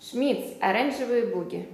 Шмидц, оранжевые буги.